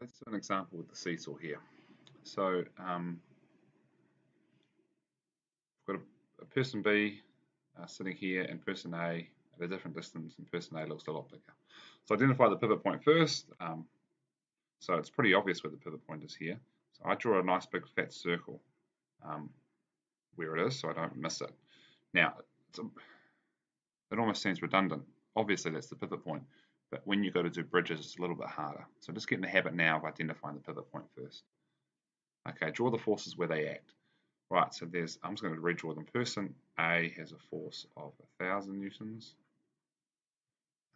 let's do an example with the seesaw here. So um, we've got a, a person B uh, sitting here and person A at a different distance and person A looks a lot bigger. So identify the pivot point first. Um, so it's pretty obvious where the pivot point is here. So I draw a nice big fat circle um, where it is so I don't miss it. Now, a, it almost seems redundant. Obviously that's the pivot point, but when you go to do bridges it's a little bit harder. So just get in the habit now of identifying the pivot point first. Okay, draw the forces where they act. Right, so there's, I'm just going to redraw them. Person A has a force of 1,000 newtons.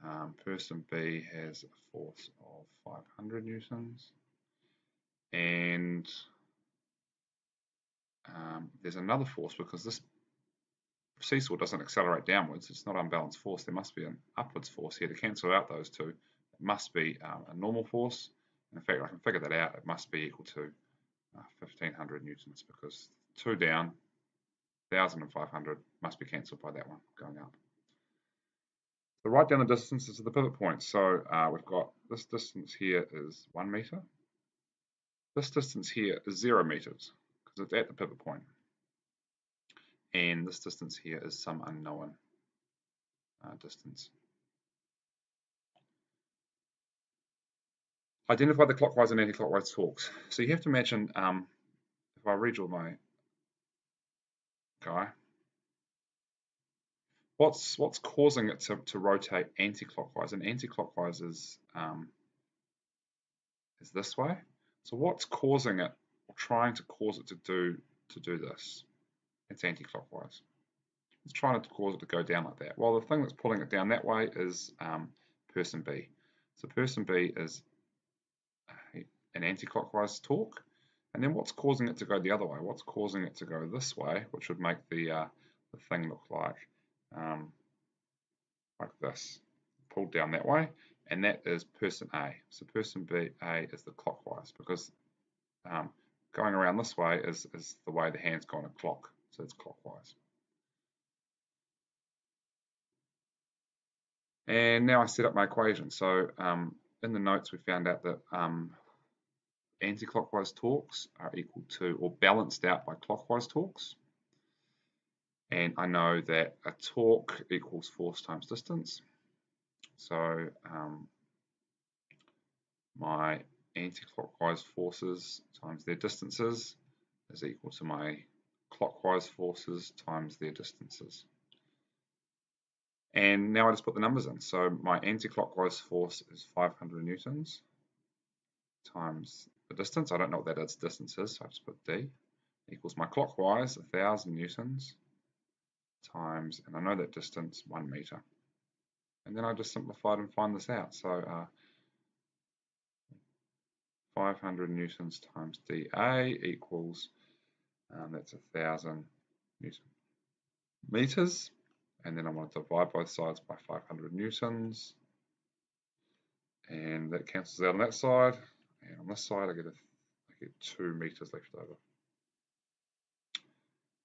Um, person B has a force of 500 newtons. And um, there's another force because this seesaw doesn't accelerate downwards. It's not unbalanced force. There must be an upwards force here to cancel out those two. It must be um, a normal force. In fact, I can figure that out. It must be equal to uh, 1500 newtons because 2 down, 1500 must be cancelled by that one going up. So write down the distances of the pivot points. So uh, we've got this distance here is 1 meter. This distance here is 0 meters because it's at the pivot point. And this distance here is some unknown uh, distance. Identify the clockwise and anti-clockwise torques. So you have to imagine, um, if I redraw my guy, what's what's causing it to, to rotate anti-clockwise? And anti-clockwise is um, is this way. So what's causing it, or trying to cause it to do to do this? It's anti-clockwise. It's trying to cause it to go down like that. Well, the thing that's pulling it down that way is um, person B. So person B is an anti-clockwise torque. And then what's causing it to go the other way? What's causing it to go this way, which would make the, uh, the thing look like um, like this, pulled down that way, and that is person A. So person B A is the clockwise because um, going around this way is, is the way the hand's going to clock, so it's clockwise. And now I set up my equation. So um, in the notes we found out that um, anti-clockwise torques are equal to or balanced out by clockwise torques. And I know that a torque equals force times distance. So um, my anti-clockwise forces times their distances is equal to my clockwise forces times their distances. And now I just put the numbers in. So my anti-clockwise force is 500 newtons times the distance. I don't know what that is, distance is, so I just put D equals my clockwise, 1,000 newtons times, and I know that distance, 1 meter. And then I just simplified and find this out. So uh, 500 newtons times dA equals, um, that's a 1,000 newton meters. And then I want to divide both sides by 500 newtons. And that cancels out on that side. And on this side, I get, a, I get two meters left over.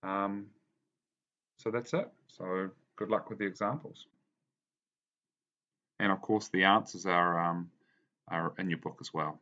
Um, so that's it. So good luck with the examples. And of course, the answers are, um, are in your book as well.